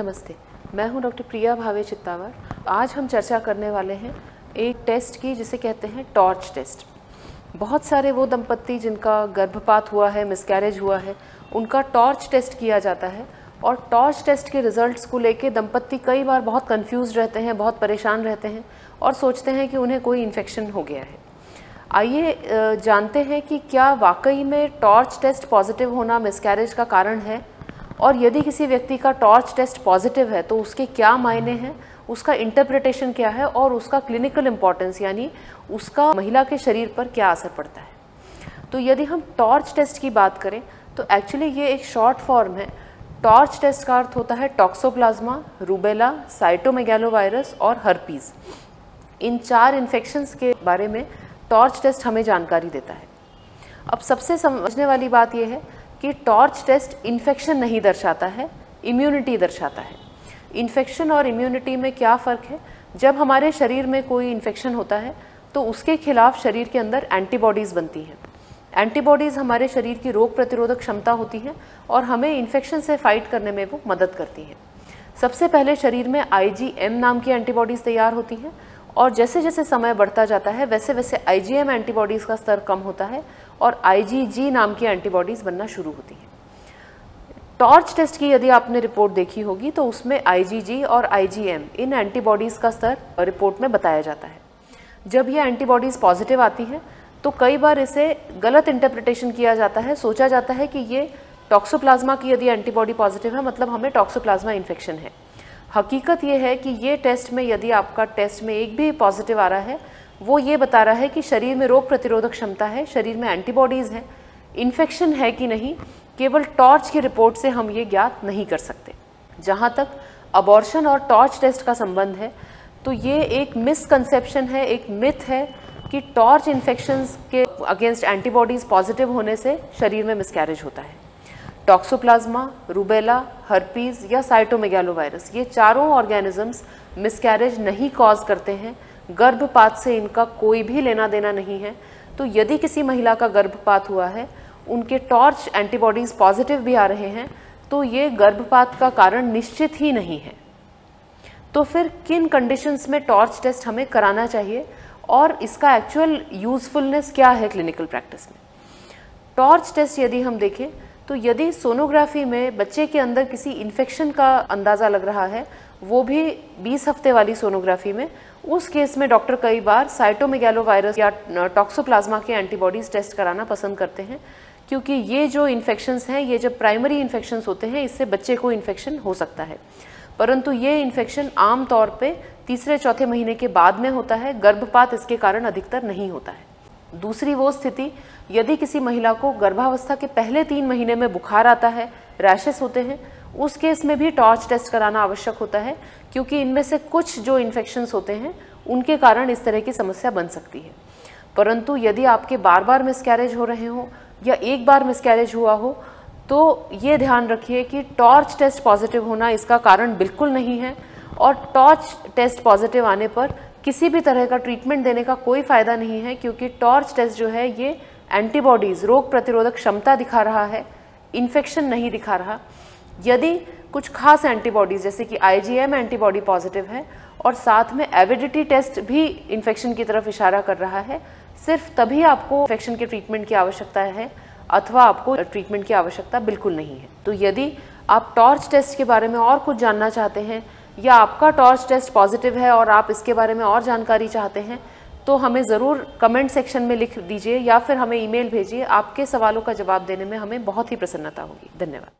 नमस्ते, मैं हूँ डॉक्टर प्रिया भावे चित्तावर। आज हम चर्चा करने वाले हैं एक टेस्ट की, जिसे कहते हैं टॉर्च टेस्ट। बहुत सारे वो दंपत्ति जिनका गर्भपात हुआ है मिसकैरेज हुआ है, उनका टॉर्च टेस्ट किया जाता है और टॉर्च टेस्ट के रिजल्ट्स को लेके दंपत्ति कई बार बहुत कंफ्यूज रहते हैं, बहुत परेशान रहते हैं और सोचते हैं कि उन्हें कोई इन्फेक्शन हो गया है। आइए जानते हैं कि क्या वाकई में टॉर्च टेस्ट पॉजिटिव होना मिसकैरेज का कारण है? और यदि किसी व्यक्ति का टॉर्च टेस्ट पॉजिटिव है तो उसके क्या मायने हैं? उसका इंटरप्रिटेशन क्या है? और उसका क्लिनिकल इम्पॉर्टेंस यानी उसका महिला के शरीर पर क्या असर पड़ता है? तो यदि हम टॉर्च टेस्ट की बात करें तो एक्चुअली ये एक शॉर्ट फॉर्म है। टॉर्च टेस्ट का अर्थ होता है टॉक्सोप्लाज्मा रूबेला साइटोमेगैलोवायरस और हर्पीज़ इन चार इन्फेक्शंस के बारे में टॉर्च टेस्ट हमें जानकारी देता है। अब सबसे समझने वाली बात यह है कि टॉर्च टेस्ट इन्फेक्शन नहीं दर्शाता है इम्यूनिटी दर्शाता है। इन्फेक्शन और इम्यूनिटी में क्या फ़र्क है? जब हमारे शरीर में कोई इन्फेक्शन होता है तो उसके खिलाफ शरीर के अंदर एंटीबॉडीज़ बनती हैं। एंटीबॉडीज़ हमारे शरीर की रोग प्रतिरोधक क्षमता होती हैं और हमें इन्फेक्शन से फाइट करने में वो मदद करती हैं। सबसे पहले शरीर में आईजीएम नाम की एंटीबॉडीज़ तैयार होती हैं और जैसे जैसे समय बढ़ता जाता है, वैसे वैसे आईजीएम एंटीबॉडीज़ का स्तर कम होता है और आईजीजी नाम की एंटीबॉडीज़ बनना शुरू होती हैं। टॉर्च टेस्ट की यदि आपने रिपोर्ट देखी होगी तो उसमें आईजीजी और आईजीएम इन एंटीबॉडीज़ का स्तर रिपोर्ट में बताया जाता है। जब ये एंटीबॉडीज़ पॉजिटिव आती हैं तो कई बार इसे गलत इंटरप्रिटेशन किया जाता है। सोचा जाता है कि ये टॉक्सोप्लाज्मा की यदि एंटीबॉडी पॉजिटिव है मतलब हमें टॉक्सोप्लाज्मा इन्फेक्शन है। हकीकत ये है कि ये टेस्ट में यदि आपका टेस्ट में एक भी पॉजिटिव आ रहा है, वो ये बता रहा है कि शरीर में रोग प्रतिरोधक क्षमता है, शरीर में एंटीबॉडीज़ हैं। इन्फेक्शन है कि नहीं, केवल टॉर्च की रिपोर्ट से हम ये ज्ञात नहीं कर सकते। जहाँ तक अबॉर्शन और टॉर्च टेस्ट का संबंध है तो ये एक मिसकंसेप्शन है, एक मिथ है कि टॉर्च इन्फेक्शंस के अगेंस्ट एंटीबॉडीज़ पॉजिटिव होने से शरीर में मिसकैरेज होता है। टॉक्सोप्लाज्मा, रूबेला, हर्पीज या साइटोमेगैलोवायरस ये चारों ऑर्गेनिजम्स मिसकैरेज नहीं कॉज करते हैं। गर्भपात से इनका कोई भी लेना देना नहीं है। तो यदि किसी महिला का गर्भपात हुआ है, उनके टॉर्च एंटीबॉडीज़ पॉजिटिव भी आ रहे हैं तो ये गर्भपात का कारण निश्चित ही नहीं है। तो फिर किन कंडीशंस में टॉर्च टेस्ट हमें कराना चाहिए और इसका एक्चुअल यूज़फुलनेस क्या है क्लिनिकल प्रैक्टिस में? टॉर्च टेस्ट यदि हम देखें तो यदि सोनोग्राफी में बच्चे के अंदर किसी इन्फेक्शन का अंदाज़ा लग रहा है, वो भी 20 हफ़्ते वाली सोनोग्राफी में, उस केस में डॉक्टर कई बार साइटोमेगैलो वायरस या टॉक्सोप्लाज्मा के एंटीबॉडीज़ टेस्ट कराना पसंद करते हैं, क्योंकि ये जो इन्फेक्शंस हैं, ये जब प्राइमरी इन्फेक्शंस होते हैं, इससे बच्चे को इन्फेक्शन हो सकता है। परंतु ये इन्फेक्शन आम तौर तीसरे चौथे महीने के बाद में होता है, गर्भपात इसके कारण अधिकतर नहीं होता है। दूसरी वो स्थिति, यदि किसी महिला को गर्भावस्था के पहले तीन महीने में बुखार आता है, रैशेस होते हैं, उस केस में भी टॉर्च टेस्ट कराना आवश्यक होता है, क्योंकि इनमें से कुछ जो इन्फेक्शंस होते हैं, उनके कारण इस तरह की समस्या बन सकती है। परंतु यदि आपके बार बार मिसकैरेज हो रहे हो, या एक बार मिसकैरेज हुआ हो तो ये ध्यान रखिए कि टॉर्च टेस्ट पॉजिटिव होना इसका कारण बिल्कुल नहीं है, और टॉर्च टेस्ट पॉजिटिव आने पर किसी भी तरह का ट्रीटमेंट देने का कोई फ़ायदा नहीं है, क्योंकि टॉर्च टेस्ट जो है, ये एंटीबॉडीज़ रोग प्रतिरोधक क्षमता दिखा रहा है इन्फेक्शन नहीं दिखा रहा। यदि कुछ खास एंटीबॉडीज़ जैसे कि आईजीएम एंटीबॉडी पॉजिटिव है, और साथ में एविडिटी टेस्ट भी इन्फेक्शन की तरफ़ इशारा कर रहा है, सिर्फ़ तभी आपको इन्फेक्शन के ट्रीटमेंट की आवश्यकता है, अथवा आपको ट्रीटमेंट की आवश्यकता बिल्कुल नहीं है। तो यदि आप टॉर्च टेस्ट के बारे में और कुछ जानना चाहते हैं या आपका टॉर्च टेस्ट पॉजिटिव है और आप इसके बारे में और जानकारी चाहते हैं तो हमें ज़रूर कमेंट सेक्शन में लिख दीजिए या फिर हमें ईमेल भेजिए। आपके सवालों का जवाब देने में हमें बहुत ही प्रसन्नता होगी। धन्यवाद।